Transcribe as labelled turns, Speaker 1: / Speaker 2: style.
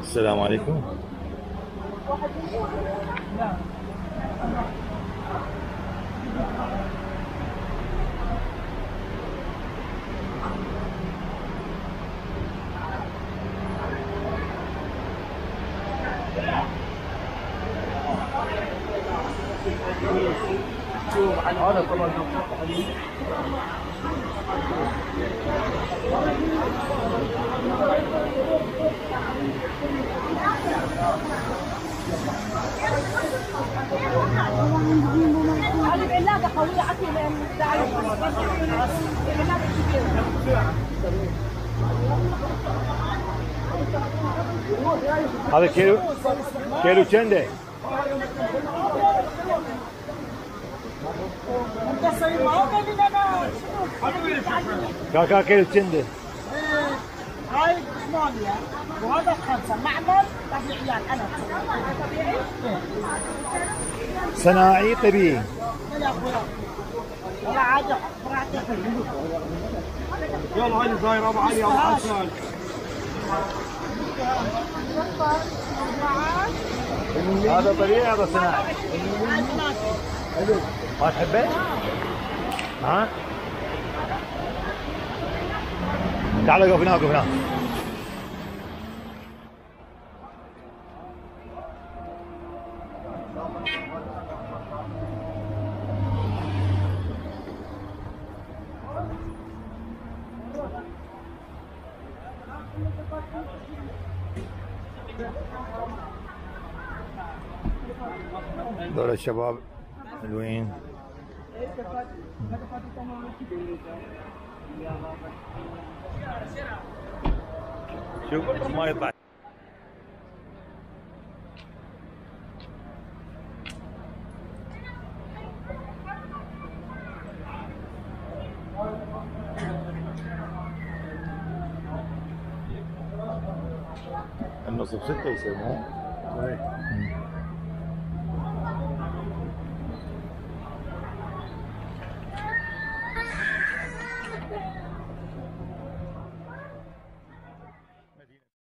Speaker 1: السلام عليكم.
Speaker 2: هذا طبعا
Speaker 1: هذا كيلو كيلو كنده كاكا كيلو كنده
Speaker 3: هاي ثمانية وهذا خمسة معمل طبيعي؟
Speaker 1: صناعي طبيعي
Speaker 3: ولا عادة براحتك
Speaker 2: يلا هاي صاير ابو علي ابو حسن
Speaker 1: هذا طبيعي هذا صناعي ما تحبه؟ ها؟ تعال قف هنا قف هنا دول الشباب حلوين. شوف ما يطلع. en los 60 y se.